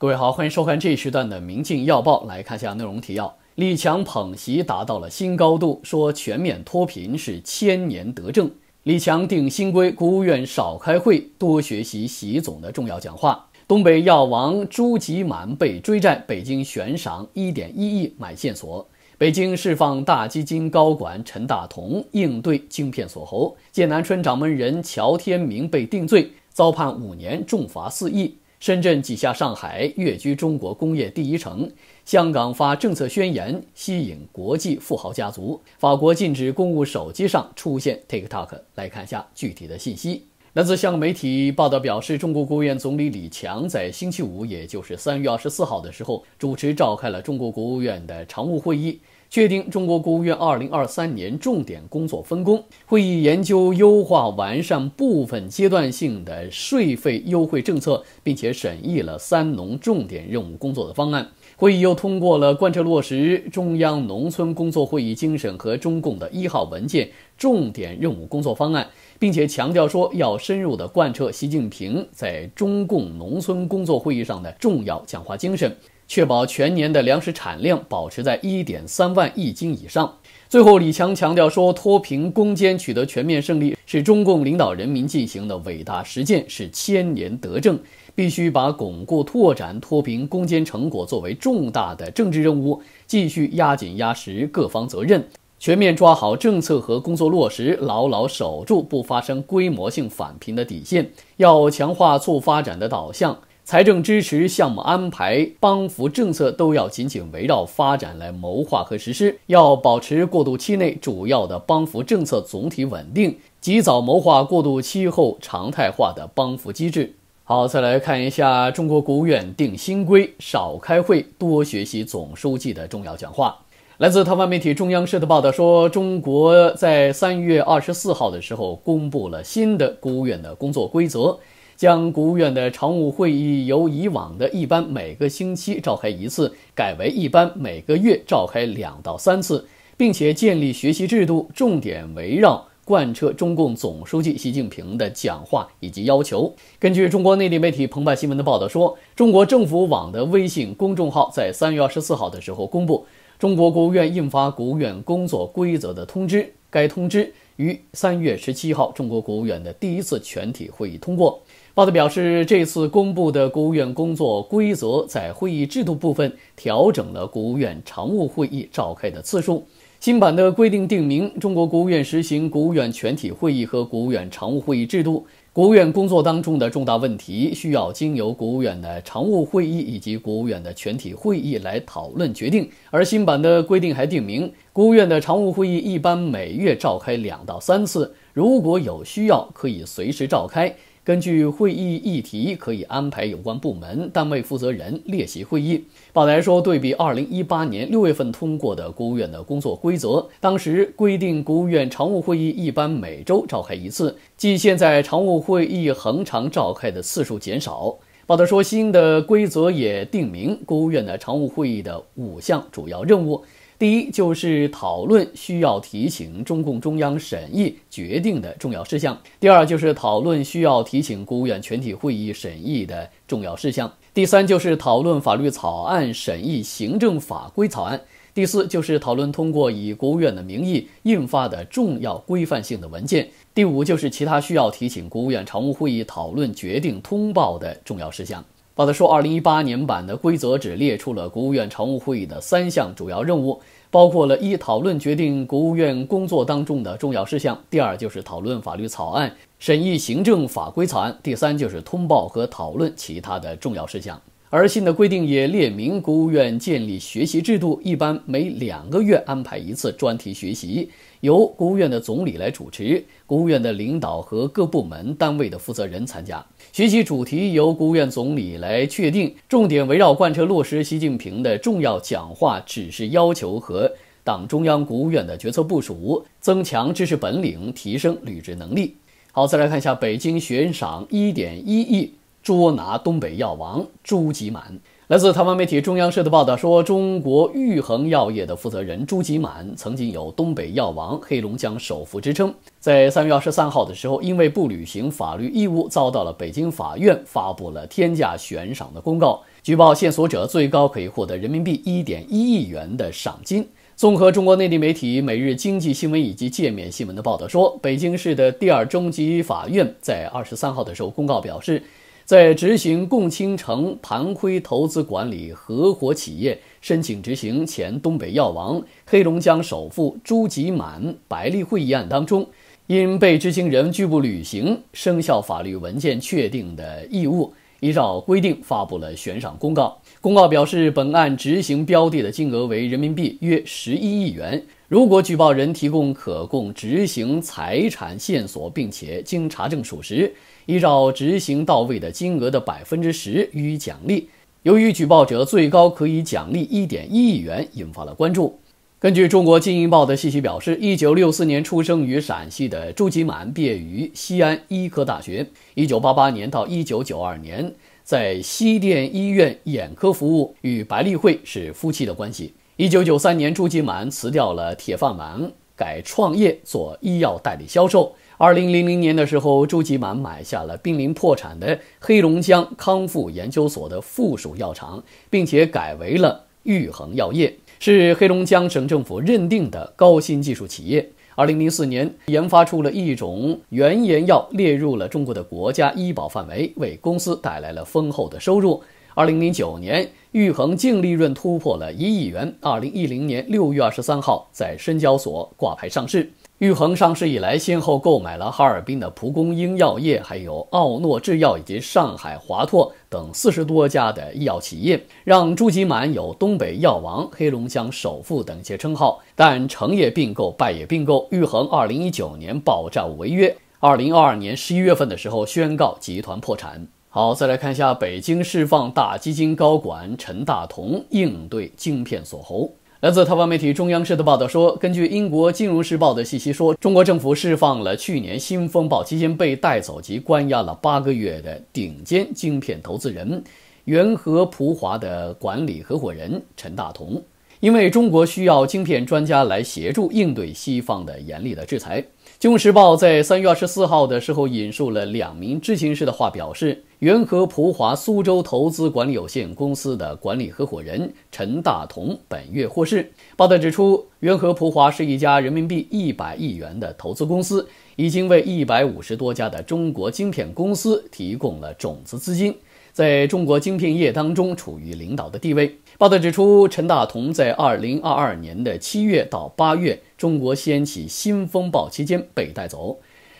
各位好，欢迎收看这一时段的《明镜要报》，来看下内容提要。李强捧习达到了新高度，说全面脱贫是千年德政。李强定新规，国务院少开会，多学习习总的重要讲话。东北药王朱吉满被追债，北京悬赏一点一亿买线索。北京释放大基金高管陈大同应对晶片锁喉。剑南春掌门人乔天明被定罪，遭判五年，重罚四亿。深圳挤下上海，跃居中国工业第一城。香港发政策宣言，吸引国际富豪家族。法国禁止公务手机上出现 TikTok。来看一下具体的信息。来自香港媒体报道表示，中国国务院总理李强在星期五，也就是三月二十四号的时候，主持召开了中国国务院的常务会议。确定中国国务院二零二三年重点工作分工。会议研究优化完善部分阶段性的税费优惠政策，并且审议了三农重点任务工作的方案。会议又通过了贯彻落实中央农村工作会议精神和中共的一号文件重点任务工作方案，并且强调说要深入的贯彻习近平在中共农村工作会议上的重要讲话精神。确保全年的粮食产量保持在一点三万亿斤以上。最后，李强强调说，脱贫攻坚取得全面胜利，是中共领导人民进行的伟大实践，是千年德政，必须把巩固拓展脱贫攻坚成果作为重大的政治任务，继续压紧压实各方责任，全面抓好政策和工作落实，牢牢守住不发生规模性返贫的底线，要强化促发展的导向。财政支持、项目安排、帮扶政策都要紧紧围绕发展来谋划和实施，要保持过渡期内主要的帮扶政策总体稳定，及早谋划过渡期后常态化的帮扶机制。好，再来看一下中国国务院定新规，少开会，多学习总书记的重要讲话。来自台湾媒体中央社的报道说，中国在三月二十四号的时候公布了新的国务院的工作规则。将国务院的常务会议由以往的一般每个星期召开一次，改为一般每个月召开两到三次，并且建立学习制度，重点围绕贯彻中共总书记习近平的讲话以及要求。根据中国内地媒体澎湃新闻的报道说，中国政府网的微信公众号在三月二十四号的时候公布，中国国务院印发国务院工作规则的通知，该通知于三月十七号中国国务院的第一次全体会议通过。报道表示，这次公布的国务院工作规则在会议制度部分调整了国务院常务会议召开的次数。新版的规定定明，中国国务院实行国务院全体会议和国务院常务会议制度。国务院工作当中的重大问题，需要经由国务院的常务会议以及国务院的全体会议来讨论决定。而新版的规定还定明，国务院的常务会议一般每月召开两到三次，如果有需要，可以随时召开。根据会议议题，可以安排有关部门单位负责人列席会议。报道说，对比二零一八年六月份通过的国务院的工作规则，当时规定国务院常务会议一般每周召开一次，即现在常务会议恒常召开的次数减少。报道说，新的规则也定明国务院的常务会议的五项主要任务。第一就是讨论需要提请中共中央审议决定的重要事项；第二就是讨论需要提请国务院全体会议审议的重要事项；第三就是讨论法律草案审议行政法规草案；第四就是讨论通过以国务院的名义印发的重要规范性的文件；第五就是其他需要提请国务院常务会议讨论决定通报的重要事项。报道说，二零一八年版的规则只列出了国务院常务会议的三项主要任务，包括了一讨论决定国务院工作当中的重要事项；第二就是讨论法律草案、审议行政法规草案；第三就是通报和讨论其他的重要事项。而新的规定也列明，国务院建立学习制度，一般每两个月安排一次专题学习，由国务院的总理来主持，国务院的领导和各部门单位的负责人参加。学习主题由国务院总理来确定，重点围绕贯彻落实习近平的重要讲话指示要求和党中央、国务院的决策部署，增强知识本领，提升履职能力。好，再来看一下北京悬赏一点一亿。捉拿东北药王朱吉满。来自台湾媒体中央社的报道说，中国裕恒药业的负责人朱吉满曾经有“东北药王”、“黑龙江首富”之称。在三月二十三号的时候，因为不履行法律义务，遭到了北京法院发布了天价悬赏的公告。举报线索者最高可以获得人民币一点一亿元的赏金。综合中国内地媒体《每日经济新闻》以及界面新闻的报道说，北京市的第二中级法院在二十三号的时候公告表示。在执行共青城盘辉投资管理合伙企业申请执行前东北药王、黑龙江首富朱吉满、白利会议案当中，因被执行人拒不履行生效法律文件确定的义务，依照规定发布了悬赏公告。公告表示，本案执行标的的金额为人民币约十一亿元。如果举报人提供可供执行财产线索，并且经查证属实。依照执行到位的金额的百分之十予以奖励。由于举报者最高可以奖励一点一亿元，引发了关注。根据中国经营报的信息表示，一九六四年出生于陕西的朱吉满毕业于西安医科大学。一九八八年到一九九二年在西电医院眼科服务，与白丽慧是夫妻的关系。一九九三年，朱吉满辞掉了铁饭碗，改创业做医药代理销售。二零零零年的时候，朱吉满买下了濒临破产的黑龙江康复研究所的附属药厂，并且改为了玉恒药业，是黑龙江省政府认定的高新技术企业。二零零四年，研发出了一种原研药，列入了中国的国家医保范围，为公司带来了丰厚的收入。二零零九年，玉恒净利润突破了一亿元。二零一零年六月二十三号，在深交所挂牌上市。玉恒上市以来，先后购买了哈尔滨的蒲公英药业、还有奥诺制药以及上海华拓等四十多家的医药企业，让朱吉满有“东北药王”、“黑龙江首富”等一些称号。但成也并购，败也并购，玉恒二零一九年报债务违约，二零二二年十一月份的时候宣告集团破产。好，再来看一下北京释放大基金高管陈大同应对晶片锁喉。来自台湾媒体中央社的报道说，根据英国金融时报的信息说，中国政府释放了去年新风暴期间被带走及关押了八个月的顶尖晶片投资人元和普华的管理合伙人陈大同，因为中国需要晶片专家来协助应对西方的严厉的制裁。金融时报在三月二十四号的时候引述了两名知情人士的话，表示，元和普华苏州投资管理有限公司的管理合伙人陈大同本月获释。报道指出，元和普华是一家人民币一百亿元的投资公司，已经为一百五十多家的中国晶片公司提供了种子资金。在中国晶片业当中处于领导的地位。报道指出，陈大同在二零二二年的七月到八月，中国掀起新风暴期间被带走。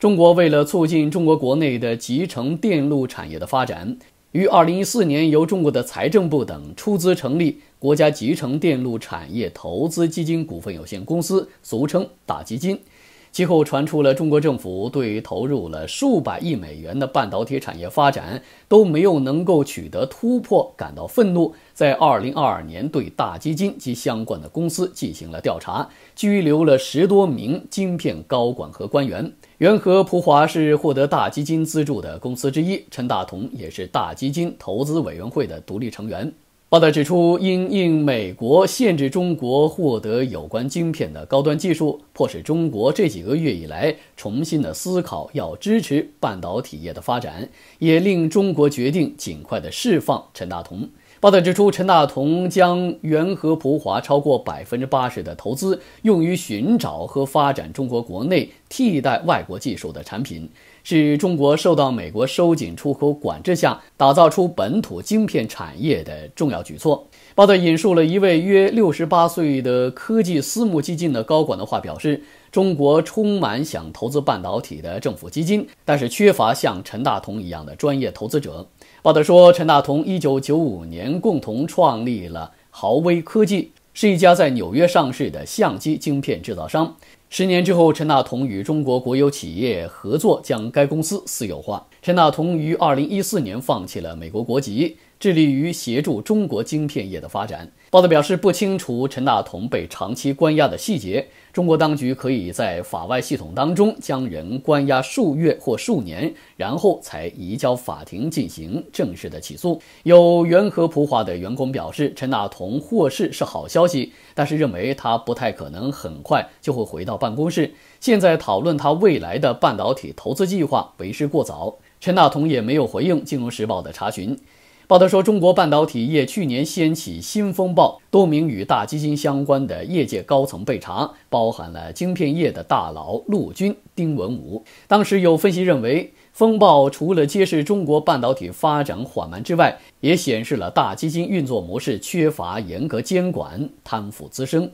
中国为了促进中国国内的集成电路产业的发展，于二零一四年由中国的财政部等出资成立国家集成电路产业投资基金股份有限公司，俗称大基金。其后传出了中国政府对投入了数百亿美元的半导体产业发展都没有能够取得突破感到愤怒，在二零二二年对大基金及相关的公司进行了调查，拘留了十多名晶片高管和官员。元和普华是获得大基金资助的公司之一，陈大同也是大基金投资委员会的独立成员。报道指出，因应美国限制中国获得有关晶片的高端技术，迫使中国这几个月以来重新的思考要支持半导体业的发展，也令中国决定尽快的释放陈大同。报道指出，陈大同将元和普华超过百分之八十的投资用于寻找和发展中国国内替代外国技术的产品。是中国受到美国收紧出口管制下打造出本土晶片产业的重要举措。报道引述了一位约六十八岁的科技私募基金的高管的话，表示：“中国充满想投资半导体的政府基金，但是缺乏像陈大同一样的专业投资者。”报道说，陈大同一九九五年共同创立了豪威科技，是一家在纽约上市的相机晶片制造商。十年之后，陈大同与中国国有企业合作，将该公司私有化。陈大同于二零一四年放弃了美国国籍，致力于协助中国晶片业的发展。报道表示，不清楚陈大同被长期关押的细节。中国当局可以在法外系统当中将人关押数月或数年，然后才移交法庭进行正式的起诉。有元和普华的员工表示，陈大同获释是好消息，但是认为他不太可能很快就会回到办公室。现在讨论他未来的半导体投资计划为时过早。陈大同也没有回应《金融时报》的查询。报道说，中国半导体业去年掀起新风暴，多名与大基金相关的业界高层被查，包含了晶片业的大佬陆军、丁文武。当时有分析认为，风暴除了揭示中国半导体发展缓慢之外，也显示了大基金运作模式缺乏严格监管，贪腐滋生。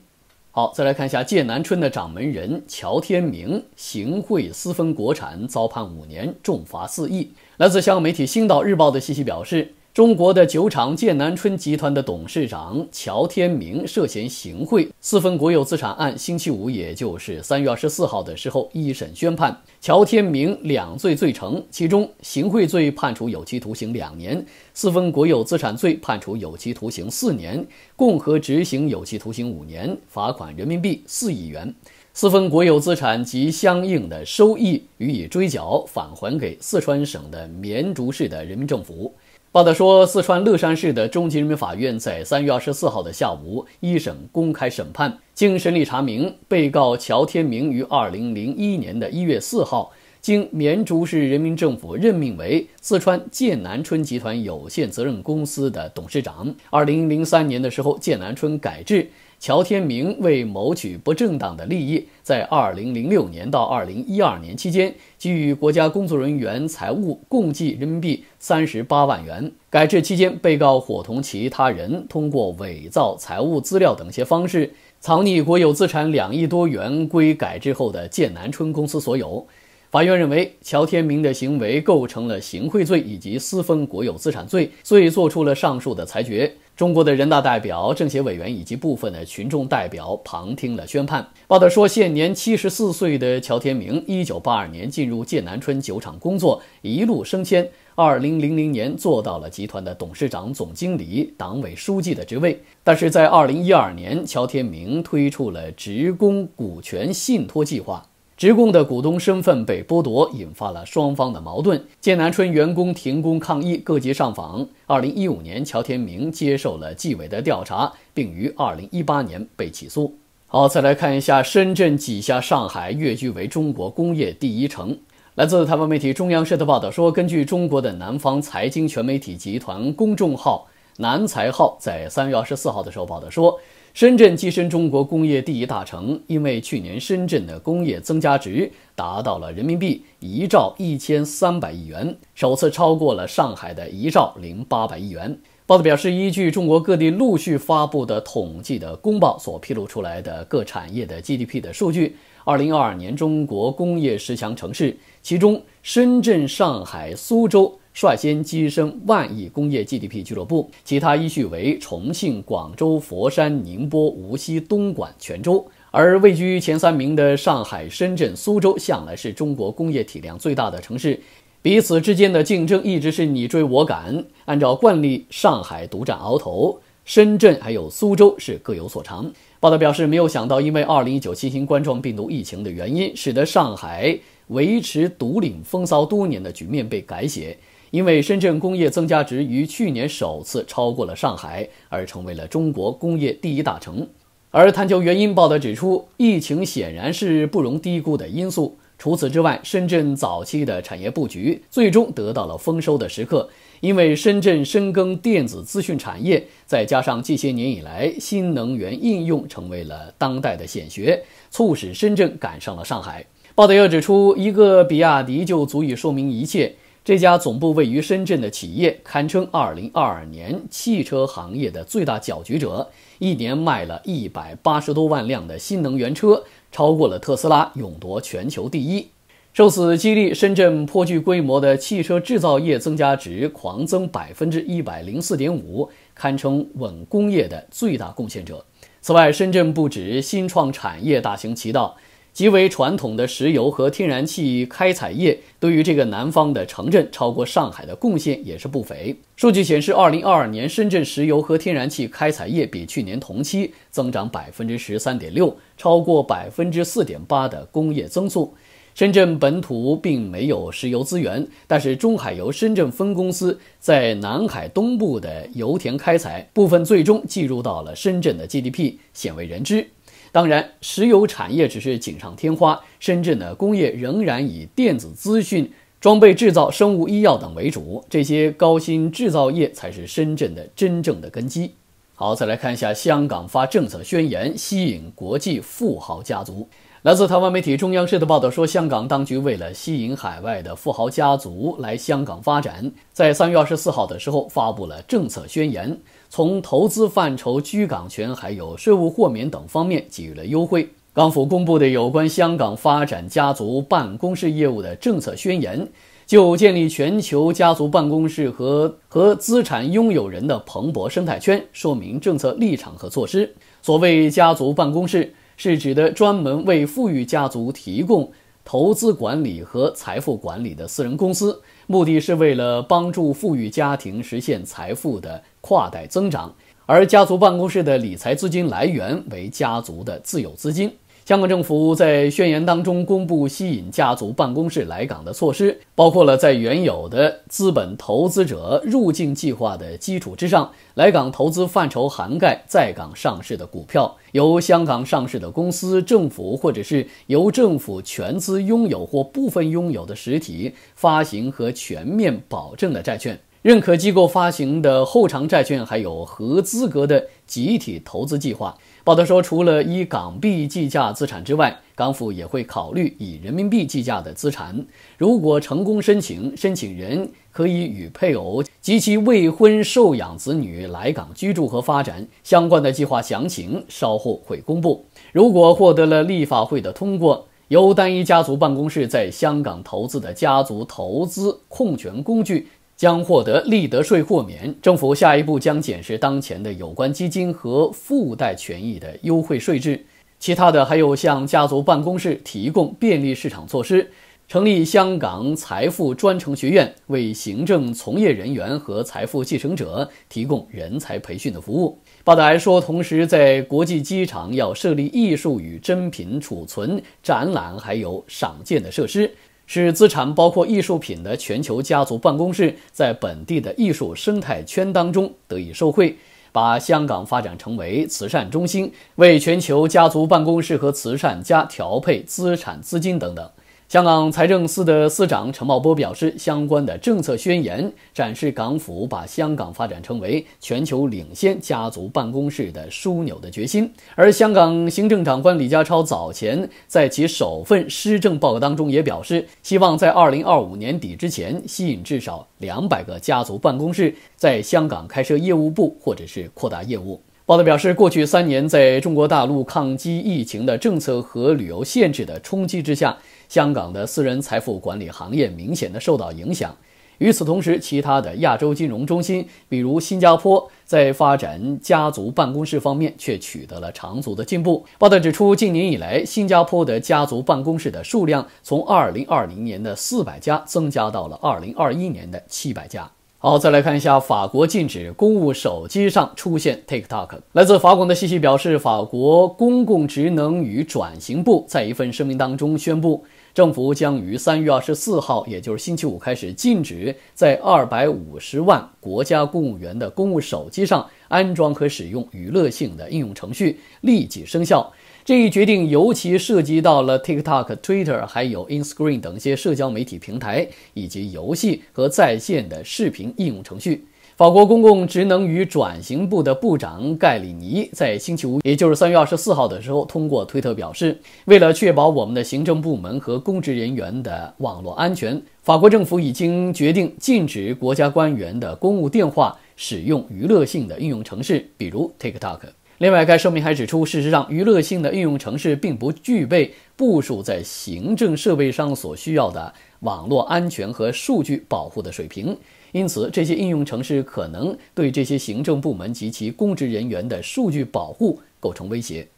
好，再来看一下剑南春的掌门人乔天明，行贿私分国产，遭判五年，重罚四亿。来自香港媒体《星岛日报》的信息表示。中国的酒厂剑南春集团的董事长乔天明涉嫌行贿私分国有资产案，星期五，也就是三月二十四号的时候，一审宣判，乔天明两罪罪成，其中行贿罪判处有期徒刑两年，私分国有资产罪判处有期徒刑四年，共和执行有期徒刑五年，罚款人民币四亿元，私分国有资产及相应的收益予以追缴，返还给四川省的绵竹市的人民政府。报道说，四川乐山市的中级人民法院在三月二十四号的下午一审公开审判。经审理查明，被告乔天明于二零零一年的一月四号，经绵竹市人民政府任命为四川剑南春集团有限责任公司的董事长。二零零三年的时候，剑南春改制。乔天明为谋取不正当的利益，在2006年到2012年期间，给予国家工作人员财物共计人民币38万元。改制期间，被告伙同其他人通过伪造财务资料等一些方式，藏匿国有资产两亿多元，归改制后的剑南春公司所有。法院认为，乔天明的行为构成了行贿罪以及私分国有资产罪，所以作出了上述的裁决。中国的人大代表、政协委员以及部分的群众代表旁听了宣判。报道说，现年七十四岁的乔天明，一九八二年进入剑南春酒厂工作，一路升迁，二零零零年做到了集团的董事长、总经理、党委书记的职位。但是在二零一二年，乔天明推出了职工股权信托计划。职工的股东身份被剥夺，引发了双方的矛盾。剑南春员工停工抗议，各级上访。二零一五年，乔天明接受了纪委的调查，并于二零一八年被起诉。好，再来看一下深圳挤下上海，跃居为中国工业第一城。来自台湾媒体中央社的报道说，根据中国的南方财经全媒体集团公众号“南财号”在三月二十四号的时候报道说。深圳跻身中国工业第一大城，因为去年深圳的工业增加值达到了人民币一兆一千三百亿元，首次超过了上海的一兆零八百亿元。报道表示，依据中国各地陆续发布的统计的公报所披露出来的各产业的 GDP 的数据，二零二二年中国工业十强城市，其中深圳、上海、苏州。率先跻身万亿工业 GDP 俱乐部，其他依序为重庆、广州、佛山、宁波、无锡、东莞、泉州。而位居前三名的上海、深圳、苏州，向来是中国工业体量最大的城市，彼此之间的竞争一直是你追我赶。按照惯例，上海独占鳌头，深圳还有苏州是各有所长。报道表示，没有想到，因为2019新型冠状病毒疫情的原因，使得上海维持独领风骚多年的局面被改写。因为深圳工业增加值于去年首次超过了上海，而成为了中国工业第一大城。而探究原因，报道指出，疫情显然是不容低估的因素。除此之外，深圳早期的产业布局最终得到了丰收的时刻，因为深圳深耕电子资讯产业，再加上近些年以来新能源应用成为了当代的显学，促使深圳赶上了上海。报道又指出，一个比亚迪就足以说明一切。这家总部位于深圳的企业，堪称2022年汽车行业的最大搅局者，一年卖了一百八十多万辆的新能源车，超过了特斯拉，勇夺全球第一。受此激励，深圳颇具规模的汽车制造业增加值狂增百分之一百零四点五，堪称稳工业的最大贡献者。此外，深圳不止新创产业大行其道。极为传统的石油和天然气开采业，对于这个南方的城镇超过上海的贡献也是不菲。数据显示，二零二二年深圳石油和天然气开采业比去年同期增长百分之十三点六，超过百分之四点八的工业增速。深圳本土并没有石油资源，但是中海油深圳分公司在南海东部的油田开采部分最终计入到了深圳的 GDP，鲜为人知。当然，石油产业只是锦上添花。深圳的工业仍然以电子资讯、装备制造、生物医药等为主，这些高新制造业才是深圳的真正的根基。好，再来看一下香港发政策宣言，吸引国际富豪家族。来自台湾媒体中央社的报道说，香港当局为了吸引海外的富豪家族来香港发展，在三月二十四号的时候发布了政策宣言，从投资范畴、居港权还有税务豁免等方面给予了优惠。港府公布的有关香港发展家族办公室业务的政策宣言，就建立全球家族办公室和和资产拥有人的蓬勃生态圈，说明政策立场和措施。所谓家族办公室。是指的专门为富裕家族提供投资管理和财富管理的私人公司，目的是为了帮助富裕家庭实现财富的跨代增长，而家族办公室的理财资金来源为家族的自有资金。香港政府在宣言当中公布吸引家族办公室来港的措施，包括了在原有的资本投资者入境计划的基础之上，来港投资范畴涵盖在港上市的股票、由香港上市的公司、政府或者是由政府全资拥有或部分拥有的实体发行和全面保证的债券。认可机构发行的后偿债券，还有合资格的集体投资计划。报道说，除了以港币计价资产之外，港府也会考虑以人民币计价的资产。如果成功申请，申请人可以与配偶及其未婚受养子女来港居住和发展。相关的计划详情稍后会公布。如果获得了立法会的通过，由单一家族办公室在香港投资的家族投资控权工具。将获得利得税豁免。政府下一步将检视当前的有关基金和附带权益的优惠税制。其他的还有向家族办公室提供便利市场措施，成立香港财富专程学院，为行政从业人员和财富继承者提供人才培训的服务。报道还说，同时在国际机场要设立艺术与珍品储存、展览还有赏鉴的设施。是资产包括艺术品的全球家族办公室在本地的艺术生态圈当中得以受惠，把香港发展成为慈善中心，为全球家族办公室和慈善家调配资产资金等等。香港财政司的司长陈茂波表示，相关的政策宣言展示港府把香港发展成为全球领先家族办公室的枢纽的决心。而香港行政长官李家超早前在其首份施政报告当中也表示，希望在二零二五年底之前吸引至少两百个家族办公室在香港开设业务部或者是扩大业务。报道表示，过去三年在中国大陆抗击疫情的政策和旅游限制的冲击之下。香港的私人财富管理行业明显的受到影响。与此同时，其他的亚洲金融中心，比如新加坡，在发展家族办公室方面却取得了长足的进步。报道指出，近年以来，新加坡的家族办公室的数量从2020年的400家增加到了2021年的700家。好，再来看一下，法国禁止公务手机上出现 TikTok。来自法广的信息表示，法国公共职能与转型部在一份声明当中宣布。政府将于三月二十四号，也就是星期五开始，禁止在二百五十万国家公务员的公务手机上安装和使用娱乐性的应用程序，立即生效。这一决定尤其涉及到了 TikTok、Twitter 还有 Instagram 等一些社交媒体平台，以及游戏和在线的视频应用程序。法国公共职能与转型部的部长盖里尼在星期五，也就是三月二十四号的时候，通过推特表示，为了确保我们的行政部门和公职人员的网络安全，法国政府已经决定禁止国家官员的公务电话使用娱乐性的应用程式，比如 TikTok。另外，该声明还指出，事实上，娱乐性的应用程式并不具备部署在行政设备上所需要的网络安全和数据保护的水平。因此，这些应用程式可能对这些行政部门及其公职人员的数据保护构成威胁。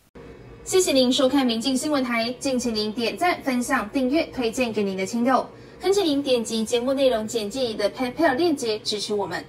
谢谢您收看《明镜新闻台》，敬请您点赞、分享、订阅、推荐给您的亲友，恳请您点击节目内容简介里的 PayPal 链接支持我们。